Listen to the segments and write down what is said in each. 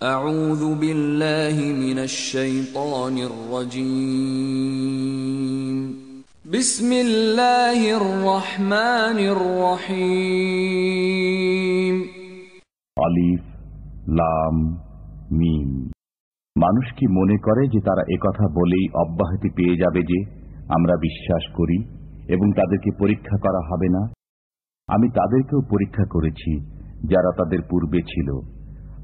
أعوذ بالله من الشيطان الرجيم بسم الله الرحمن الرحيم আলিফ লাম মিম মানুষ কি মনে করে যে তারা একথা বলেই অব্যাহতি পেয়ে যাবে যে আমরা বিশ্বাস করি এবং তাদেরকে পরীক্ষা করা হবে না আমি তাদেরকেও পরীক্ষা করেছি যারা তাদের পূর্বে ছিল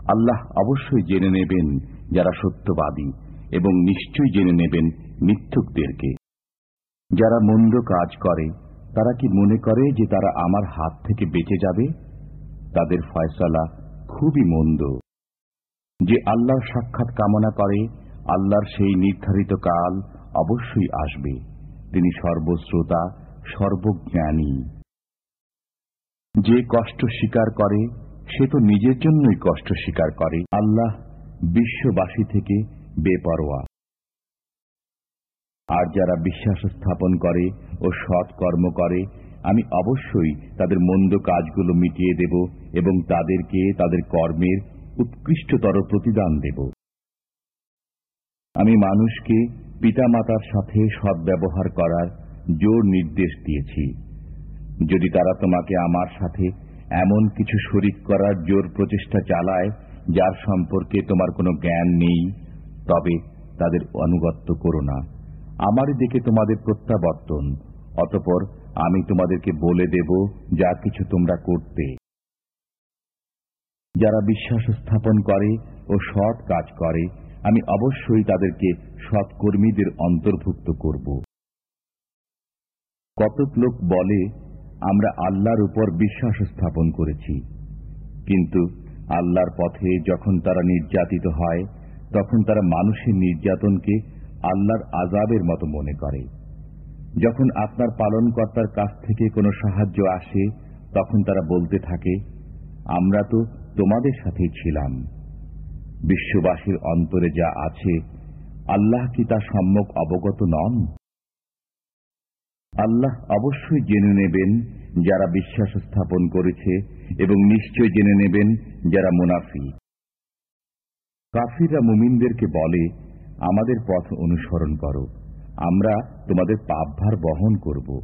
আল্লাহ অবশ্যই জেনে নেবেন যারা সত্যবাদী এবং নিশ্চয়ই জেনে নেবেন মিথ্যুকদেরকে। যারা মন্দ কাজ করে, তারা কি মনে করে যে তারা আমার হাত থেকে বেঁচে যাবে? তাদের ফয়সালা খুবই মন্দ। যে আল্লাহর সাক্ষাৎ কামনা করে, আল্লাহর সেই নির্ধারিত কাল অবশ্যই আসবে। তিনি সর্বশ্রোতা, সর্বজ্ঞানী। যে কষ্ট স্বীকার করে সে তো নিজের জন্যই কষ্ট স্বীকার করে। আল্লাহ বিশ্ববাসী থেকে বেপরোয়া। আর যারা বিশ্বাস স্থাপন করে ও সৎ কর্ম করে, আমি অবশ্যই তাদের মন্দ কাজগুলো মিটিয়ে দেব এবং তাদেরকে তাদের কর্মের উৎকৃষ্টতর প্রতিদান দেব। আমি মানুষকে পিতামাতার সাথে সদ্ব্যবহার করার জোর নির্দেশ দিয়েছি। যদি তারা তোমাকে আমার সাথে এমন কিছু শরিক করার জোর প্রচেষ্টা চালায়, যার সম্পর্কে তোমার কোনো জ্ঞান নেই, তবে তাদের অনুগত্য করো না। আমারই দিকে তোমাদের প্রত্যাবর্তন, অতপর আমি তোমাদেরকে বলে দেব যা কিছু তোমরা করতে। যারা বিশ্বাস স্থাপন করে ও সৎ কাজ করে, আমি অবশ্যই তাদেরকে সৎকর্মীদের অন্তর্ভুক্ত করব। কতক লোক বলে আমরা আল্লাহর উপর বিশ্বাস স্থাপন করেছি। কিন্তু আল্লাহর পথে যখন তারা নির্যাতিত হয়, তখন তারা মানুষের নির্যাতনকে আল্লাহর আজাবের মতো মনে করে। যখন আপনার পালনকর্তার কাছ থেকে কোনো সাহায্য আসে, তখন তারা বলতে থাকে, আমরা তো তোমাদের সাথেই ছিলাম। বিশ্ববাসীর অন্তরে যা আছে, আল্লাহ কি তা সম্যক অবগত নন? আল্লাহ অবশ্যই জেনে নেবেন যারা বিশ্বাস স্থাপন করেছে এবং নিশ্চয় জেনে নেবেন যারা মুনাফি কাফিরা মুমিনদেরকে বলে, আমাদের পথ অনুসরণ করো। আমরা তোমাদের পাপভার বহন করব।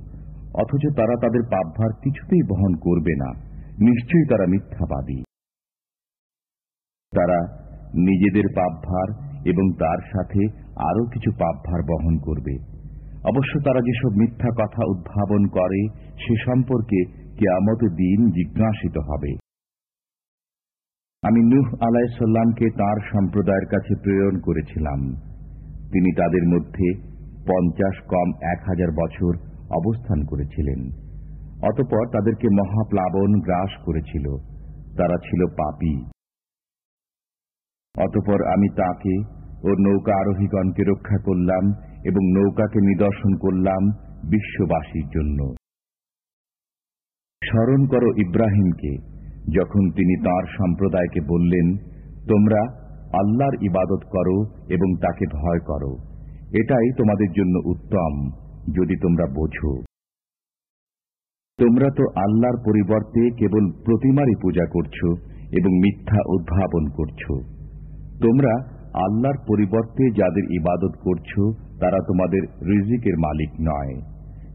অথচ তারা তাদের পাপভার কিছুতেই বহন করবে না। নিশ্চয়ই তারা মিথ্যাবাদী। তারা নিজেদের পাপভার এবং তার সাথে আরও কিছু পাপভার বহন করবে। অবশ্য তারা যেসব মিথ্যা কথা উদ্ভাবন করে, সে সম্পর্কে কেয়ামত দিন জিজ্ঞাসিত হবে। আমি নুহ আলাইসাল্লামকে তার সম্প্রদায়ের কাছে প্রেরণ করেছিলাম। তিনি তাদের মধ্যে পঞ্চাশ কম এক হাজার বছর অবস্থান করেছিলেন। অতপর তাদেরকে মহাপ্লাবন গ্রাস করেছিল। তারা ছিল পাপি। অতপর আমি তাকে ও নৌকা আরোহীগণকে রক্ষা করলাম এবং নৌকাকে নিদর্শন করলাম বিশ্ববাসীর জন্য। স্মরণ করো ইব্রাহিমকে, যখন তিনি তার সম্প্রদায়কে বললেন, তোমরা আল্লাহর ইবাদত করো এবং তাকে ভয় করো। এটাই তোমাদের জন্য উত্তম, যদি তোমরা বোঝো। তোমরা তো আল্লাহর পরিবর্তে কেবল প্রতিমারই পূজা করছ এবং মিথ্যা উদ্ভাবন করছ। তোমরা আল্লাহর পরিবর্তে যাদের ইবাদত করছ, তারা তোমাদের রিজিকের মালিক নয়।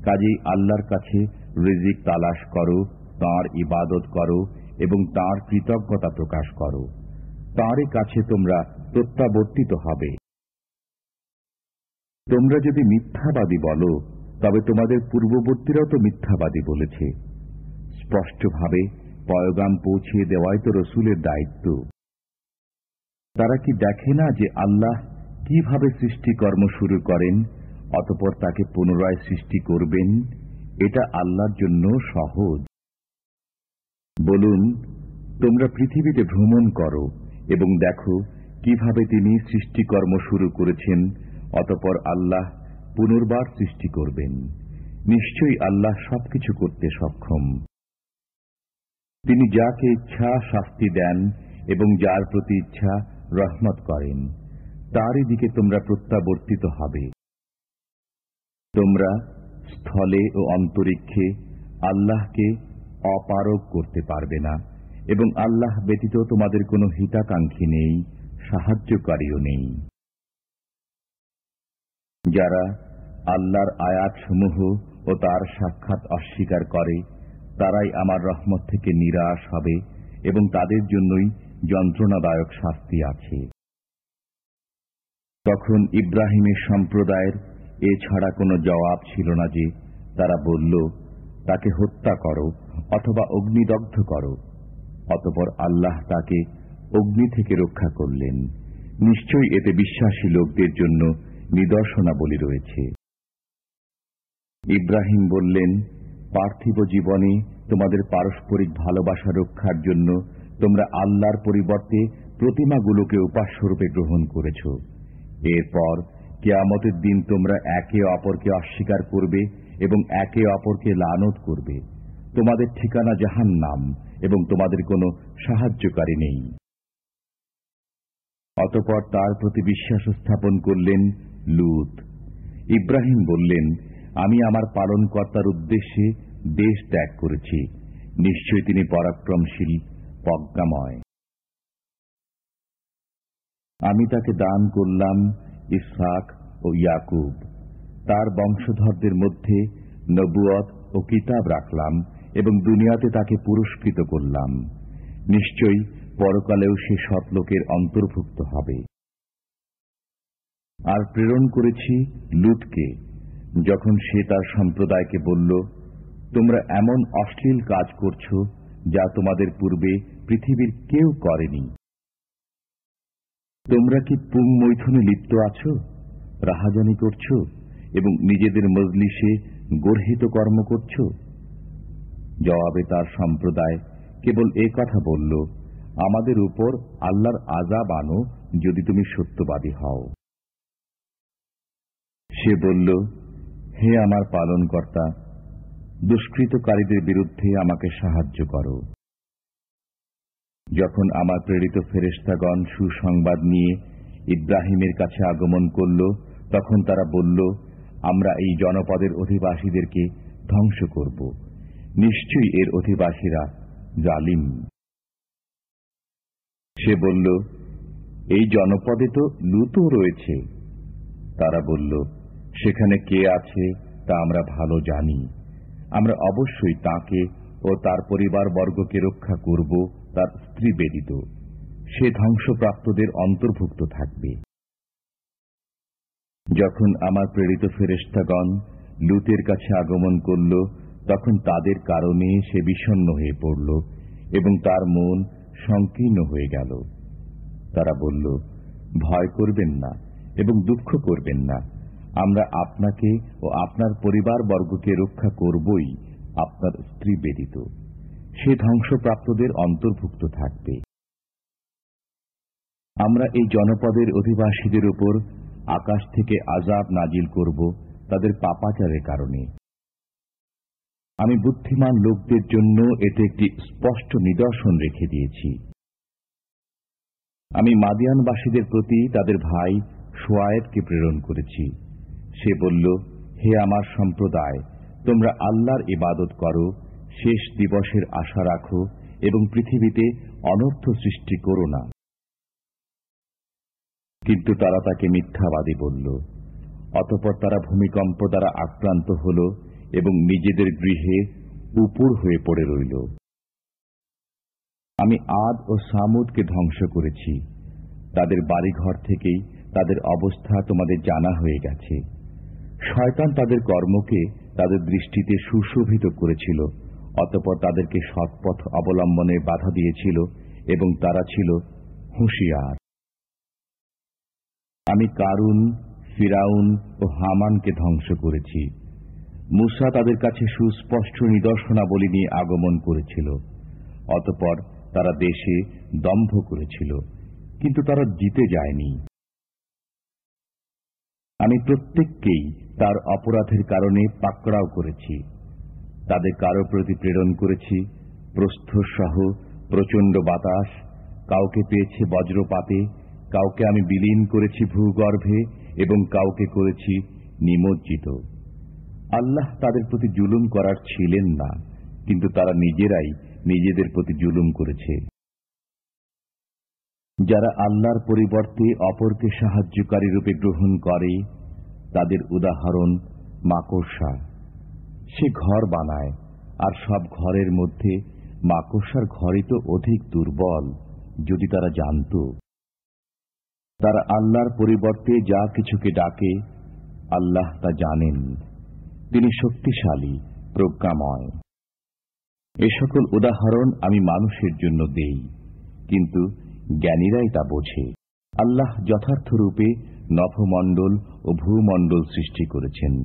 কাজেই আল্লাহর কাছে রিজিক তালাশ করো, তার ইবাদত করো এবং তার কৃতজ্ঞতা প্রকাশ করো। তাঁরই কাছে তোমরা প্রত্যাবর্তিত হবে। তোমরা যদি মিথ্যাবাদী বলো, তবে তোমাদের পূর্ববর্তীরাও তো মিথ্যাবাদী বলেছে। স্পষ্টভাবে পয়গাম পৌঁছিয়ে দেওয়াই তো রসুলের দায়িত্ব। তারা কি দেখে না যে আল্লাহ কীভাবে সৃষ্টিকর্ম শুরু করেন, অতপর তাকে পুনরায় সৃষ্টি করবেন? এটা আল্লাহর জন্য সহজ। বলুন, তোমরা পৃথিবীতে ভ্রমণ করো এবং দেখো কীভাবে তিনি সৃষ্টিকর্ম শুরু করেছেন, অতপর আল্লাহ পুনর্বার সৃষ্টি করবেন। নিশ্চয়ই আল্লাহ সবকিছু করতে সক্ষম। তিনি যাকে ইচ্ছা শাস্তি দেন এবং যার প্রতি ইচ্ছা রহমত করেন। তারই দিকে তোমরা প্রত্যাবর্তিত হবে। তোমরা স্থলে ও অন্তরিক্ষে আল্লাহকে অপারক করতে পারবে না এবং আল্লাহ ব্যতীত তোমাদের কোনো হিতাকাঙ্ক্ষী নেই, সাহায্যকারীও নেই। যারা আল্লাহর আয়াতসমূহ ও তার সাক্ষাৎ অস্বীকার করে, তারাই আমার রহমত থেকে নিরাশ হবে এবং তাদের জন্যই যন্ত্রণাদায়ক শাস্তি আছে। তখন ইব্রাহিমের সম্প্রদায়ের এছাড়া কোনো জবাব ছিল না যে তারা বলল, তাকে হত্যা করো অথবা অগ্নিদগ্ধ করো। অতপর আল্লাহ তাকে অগ্নি থেকে রক্ষা করলেন। নিশ্চয়ই এতে বিশ্বাসী লোকদের জন্য নিদর্শনাবলী রয়েছে। ইব্রাহিম বললেন, পার্থিব জীবনে তোমাদের পারস্পরিক ভালোবাসা রক্ষার জন্য তোমরা আল্লাহর পরিবর্তে প্রতিমাগুলোকে উপাস্যরূপে গ্রহণ করেছ। এরপর কেয়ামতের দিন তোমরা একে অপরকে অস্বীকার করবে এবং একে অপরকে লানত করবে। তোমাদের ঠিকানা জাহান নাম এবং তোমাদের কোনো সাহায্যকারী নেই। অতপর তার প্রতি বিশ্বাস স্থাপন করলেন লুত। ইব্রাহিম বললেন, আমি আমার পালনকর্তার উদ্দেশ্যে দেশ ত্যাগ করেছি। নিশ্চয় তিনি পরাক্রমশীল প্রজ্ঞাময় আমি তাকে দান করলাম ইসহাক ও ইয়াকুব। তার বংশধরদের মধ্যে নবুয়ত ও কিতাব রাখলাম এবং দুনিয়াতে তাকে পুরস্কৃত করলাম। নিশ্চয়ই পরকালেও সে সৎলোকের অন্তর্ভুক্ত হবে। আর প্রেরণ করেছি লুটকে যখন সে তার সম্প্রদায়কে বলল, তোমরা এমন অশ্লীল কাজ করছ যা তোমাদের পূর্বে পৃথিবীর কেউ করেনি। তোমরা কি পুং মৈথুনে লিপ্ত আছো, রাহাজানি করছ, এবং নিজেদের মজলিসে গর্হিত কর্ম করছ? জবাবে তার সম্প্রদায় কেবল এ কথা বলল, আমাদের উপর আল্লাহর আজাব আনো যদি তুমি সত্যবাদী হও। সে বলল, হে আমার পালনকর্তা দুষ্কৃতকারীদের বিরুদ্ধে আমাকে সাহায্য করো। যখন আমার প্রেরিত ফেরেস্তাগণ সুসংবাদ নিয়ে ইব্রাহিমের কাছে আগমন করল, তখন তারা বলল, আমরা এই জনপদের অধিবাসীদেরকে ধ্বংস করব। নিশ্চয়ই এর অধিবাসীরা জালিম। সে বলল, এই জনপদে তো লুতও রয়েছে। তারা বলল, সেখানে কে আছে তা আমরা ভালো জানি। আমরা অবশ্যই তাকে ও তার পরিবার বর্গকে রক্ষা করব, তার স্ত্রী বেদিত সে ধ্বংসপ্রাপ্তদের অন্তর্ভুক্ত থাকবে। যখন আমার প্রেরিত ফেরেস্তাগণ লুতের কাছে আগমন করল, তখন তাদের কারণে সে বিষণ্ন হয়ে পড়ল এবং তার মন সংকীর্ণ হয়ে গেল। তারা বলল, ভয় করবেন না এবং দুঃখ করবেন না। আমরা আপনাকে ও আপনার পরিবার বর্গকে রক্ষা করবই, আপনার স্ত্রী বেদিত সে ধ্বংসপ্রাপ্তদের অন্তর্ভুক্ত থাকবে। আমরা এই জনপদের অধিবাসীদের উপর আকাশ থেকে আজাব নাজিল করব তাদের পাপাচারের কারণে। আমি বুদ্ধিমান লোকদের জন্য এতে একটি স্পষ্ট নিদর্শন রেখে দিয়েছি। আমি মাদিয়ানবাসীদের প্রতি তাদের ভাই সোয়ায়েবকে প্রেরণ করেছি। সে বলল, হে আমার সম্প্রদায়, তোমরা আল্লাহর ইবাদত করো, শেষ দিবসের আশা রাখো এবং পৃথিবীতে অনর্থ সৃষ্টি করো না। কিন্তু তারা তাকে মিথ্যাবাদী বলল, অতপর তারা ভূমিকম্প দ্বারা আক্রান্ত হল এবং নিজেদের গৃহে উপুর হয়ে পড়ে রইল। আমি আদ ও সামুদকে ধ্বংস করেছি। তাদের বাড়িঘর থেকেই তাদের অবস্থা তোমাদের জানা হয়ে গেছে। শয়তান তাদের কর্মকে তাদের দৃষ্টিতে সুশোভিত করেছিল, অতপর তাদেরকে সৎপথ অবলম্বনে বাধা দিয়েছিল এবং তারা ছিল হুঁশিয়ার। আমি কারুন, ফিরাউন ও হামানকে ধ্বংস করেছি। মুসা তাদের কাছে সুস্পষ্ট নিদর্শনাবলী নিয়ে আগমন করেছিল, অতপর তারা দেশে দম্ভ করেছিল, কিন্তু তারা জিতে যায়নি। আমি প্রত্যেককেই তার অপরাধের কারণে পাকড়াও করেছি। তাদের কারও প্রতি প্রেরণ করেছি। প্রস্থসহ প্রচণ্ড বাতাস, কাউকে পেয়েছে বজ্রপাতে, কাউকে আমি বিলীন করেছি ভূগর্ভে এবং কাউকে করেছি নিমজ্জিত। আল্লাহ তাদের প্রতি জুলুম করার ছিলেন না, কিন্তু তারা নিজেরাই নিজেদের প্রতি জুলুম করেছে। যারা আল্লাহর পরিবর্তে অপরকে সাহায্যকারী রূপে গ্রহণ করে, তাদের উদাহরণ মাকড়সা। সে ঘর বানায়, আর সব ঘরের মধ্যে মাকড়সার ঘরই তো অধিক দুর্বল, যদি তারা জানত। তারা আল্লাহর পরিবর্তে যা কিছুকে ডাকে, আল্লাহ তা জানেন। তিনি শক্তিশালী, প্রজ্ঞাময়। এ সকল উদাহরণ আমি মানুষের জন্য দেই, কিন্তু জ্ঞানীরাই তা বোঝে। আল্লাহ যথার্থরূপে নভমণ্ডল ও ভূমণ্ডল সৃষ্টি করেছেন।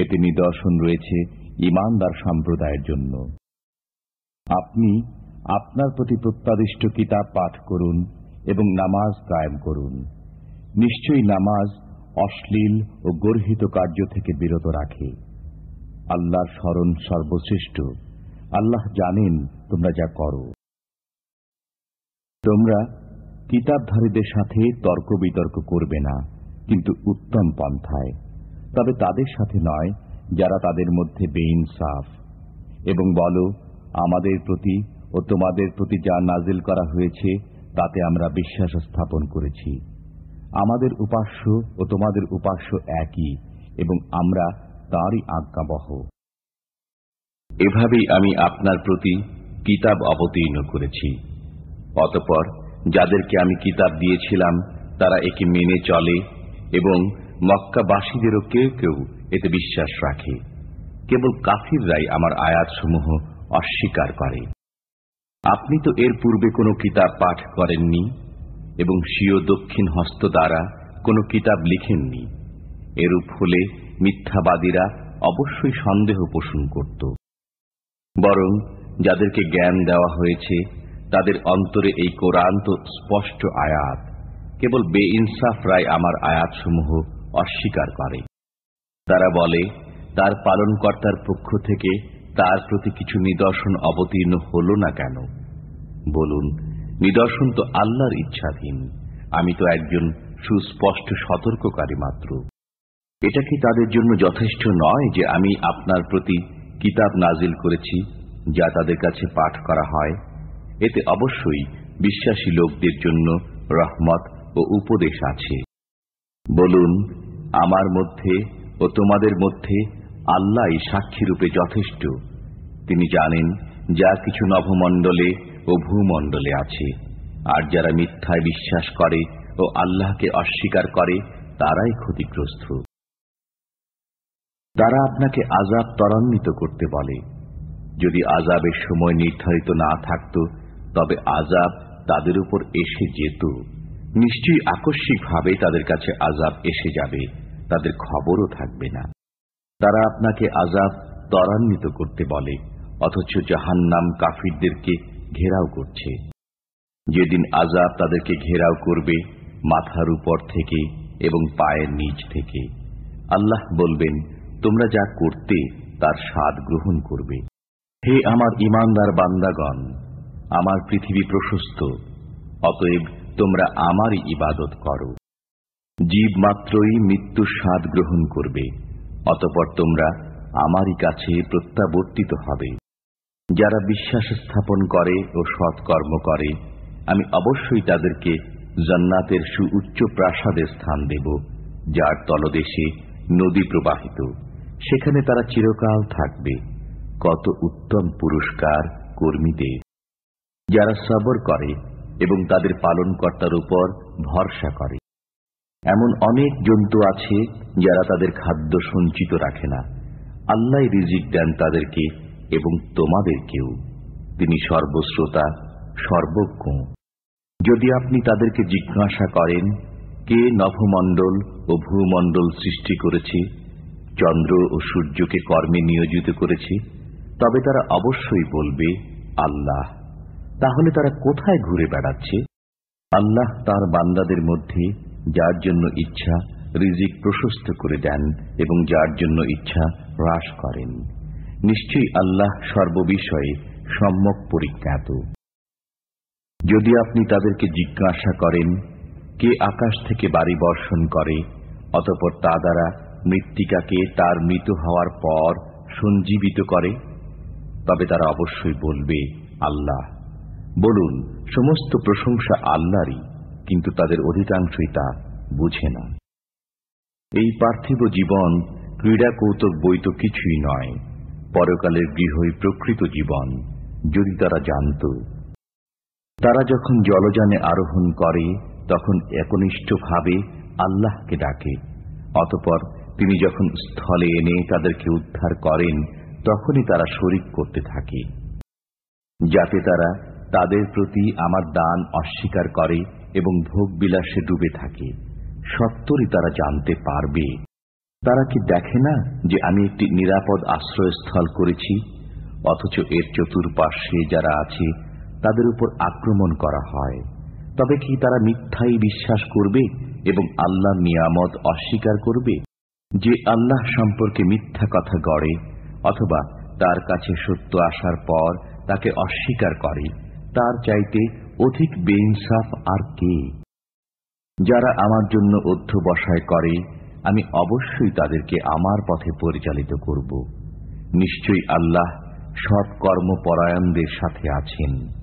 এতে নিদর্শন রয়েছে ইমানদার সম্প্রদায়ের জন্য। আপনি আপনার প্রতি প্রত্যাদিষ্ট কিতাব পাঠ করুন এবং নামাজ কায়েম করুন। নিশ্চয়ই নামাজ অশ্লীল ও গর্হিত কার্য থেকে বিরত রাখে। আল্লাহর স্মরণ সর্বশ্রেষ্ঠ। আল্লাহ জানেন তোমরা যা করো। তোমরা কিতাবধারীদের সাথে তর্ক বিতর্ক করবে না, কিন্তু উত্তম পন্থায়। তবে তাদের সাথে নয়, যারা তাদের মধ্যে বেইনসাফ। এবং বলো, আমাদের প্রতি ও তোমাদের প্রতি যা নাজিল করা হয়েছে, তাতে আমরা বিশ্বাস স্থাপন করেছি। আমাদের উপাস্য ও তোমাদের উপাস্য একই, এবং আমরা তাঁরই আজ্ঞাবহ। এভাবেই আমি আপনার প্রতি কিতাব অবতীর্ণ করেছি। অতপর যাদেরকে আমি কিতাব দিয়েছিলাম, তারা একে মেনে চলে এবং মক্কাবাসীদেরও কেউ কেউ এতে বিশ্বাস রাখে। কেবল কাফিররাই আমার আয়াতসমূহ অস্বীকার করে। আপনি তো এর পূর্বে কোনো কিতাব পাঠ করেননি এবং স্বীয় দক্ষিণ হস্ত দ্বারা কোনো কিতাব লিখেননি। এরূপ হলে মিথ্যাবাদীরা অবশ্যই সন্দেহ পোষণ করত। বরং যাদেরকে জ্ঞান দেওয়া হয়েছে তাদের অন্তরে এই কোরআন তো স্পষ্ট আয়াত। কেবল বে রায় আমার আয়াতসমূহ অস্বীকার করে। তারা বলে, তার পালনকর্তার পক্ষ থেকে তার প্রতি কিছু নিদর্শন অবতীর্ণ হল না কেন? বলুন, নিদর্শন তো আল্লাহর ইচ্ছাধীন। আমি তো একজন সুস্পষ্ট সতর্ককারী মাত্র। এটা কি তাদের জন্য যথেষ্ট নয় যে আমি আপনার প্রতি কিতাব নাজিল করেছি, যা তাদের কাছে পাঠ করা হয়? এতে অবশ্যই বিশ্বাসী লোকদের জন্য রহমত ও উপদেশ আছে। বলুন, আমার মধ্যে ও তোমাদের মধ্যে আল্লাহ সাক্ষীরূপে যথেষ্ট। তিনি জানেন যা কিছু নভমণ্ডলে ও ভূমণ্ডলে আছে। আর যারা মিথ্যায় বিশ্বাস করে ও আল্লাহকে অস্বীকার করে, তারাই ক্ষতিগ্রস্ত। তারা আপনাকে আজাব ত্বরান্বিত করতে বলে। যদি আজাবের সময় নির্ধারিত না থাকত তবে আজাব তাদের উপর এসে যেত। নিশ্চয়ই আকস্মিকভাবে তাদের কাছে আজাব এসে যাবে, তাদের খবরও থাকবে না। তারা আপনাকে আজাব ত্বরান্বিত করতে বলে, অথচ জাহান্নাম কাফিরদেরকে ঘেরাও করছে। যেদিন আজাব তাদেরকে ঘেরাও করবে, মাথার উপর থেকে এবং পায়ের নিচ থেকে। আল্লাহ বলবেন, তোমরা যা করতে, তার স্বাদ গ্রহণ করবে। হে আমার ইমানদার বান্দাগণ আমার পৃথিবী প্রশস্ত, অতএব তোমরা আমারই ইবাদত করো। জীব মাত্রই মৃত্যুর স্বাদ গ্রহণ করবে, অতপর তোমরা আমারই কাছে প্রত্যাবর্তিত হবে। যারা বিশ্বাস স্থাপন করে ও সৎকর্ম করে, আমি অবশ্যই তাদেরকে জান্নাতের সুউচ্চ প্রাসাদে স্থান দেব, যার তলদেশে নদী প্রবাহিত। সেখানে তারা চিরকাল থাকবে। কত উত্তম পুরস্কার কর্মীদের। যারা সবর করে এবং তাদের পালনকর্তার উপর ভরসা করে। এমন অনেক জন্তু আছে যারা তাদের খাদ্য সঞ্চিত রাখে না। আল্লাহ রিজিক দেন তাদেরকে এবং তোমাদেরকেও। তিনি সর্বশ্রোতা, সর্বজ্ঞ। যদি আপনি তাদেরকে জিজ্ঞাসা করেন, কে নভমণ্ডল ও ভূমণ্ডল সৃষ্টি করেছে, চন্দ্র ও সূর্যকে কর্মে নিয়োজিত করেছে, তবে তারা অবশ্যই বলবে, আল্লাহ। তাহলে তারা কোথায় ঘুরে বেড়াচ্ছে? আল্লাহ তার বান্দাদের মধ্যে যার জন্য ইচ্ছা রিজিক প্রশস্ত করে দেন এবং যার জন্য ইচ্ছা হ্রাস করেন। নিশ্চয়ই আল্লাহ সর্ববিষয়ে সম্যক পরিজ্ঞাত। যদি আপনি তাদেরকে জিজ্ঞাসা করেন, কে আকাশ থেকে বাড়ি বর্ষণ করে, অতপর তা দ্বারা মৃত্তিকাকে তার মৃত হওয়ার পর সঞ্জীবিত করে, তবে তারা অবশ্যই বলবে, আল্লাহ। বলুন, সমস্ত প্রশংসা আল্লাহরই, কিন্তু তাদের অধিকাংশই তা বুঝে না। এই পার্থিব জীবন, ক্রীড়া কৌতুক বই তো কিছুই নয়। পরকালের গৃহই প্রকৃত জীবন, যদি তারা জানত। তারা যখন জলযানে আরোহণ করে, তখন একনিষ্ঠভাবে আল্লাহকে ডাকে। অতপর তিনি যখন স্থলে এনে তাদেরকে উদ্ধার করেন, তখনই তারা শরিক করতে থাকে। যাতে তারা তাদের প্রতি আমার দান অস্বীকার করে এবং ভোগ বিলাসে ডুবে থাকে। সত্তরই তারা জানতে পারবে। তারা কি দেখে না যে আমি একটি নিরাপদ আশ্রয়স্থল করেছি? অথচ এর চতুর্পার্শ্বে যারা আছে, তাদের উপর আক্রমণ করা হয়। তবে কি তারা মিথ্যাই বিশ্বাস করবে এবং আল্লাহ নিয়ামত অস্বীকার করবে? যে আল্লাহ সম্পর্কে মিথ্যা কথা গড়ে, অথবা তার কাছে সত্য আসার পর তাকে অস্বীকার করে। তার চাইতে অধিক বেইনসাফ আর কে? যারা আমার জন্য অধ্যবসায় করে, আমি অবশ্যই তাদেরকে আমার পথে পরিচালিত করব। নিশ্চয়ই আল্লাহ সৎ কর্মপরায়ণদের সাথে আছেন।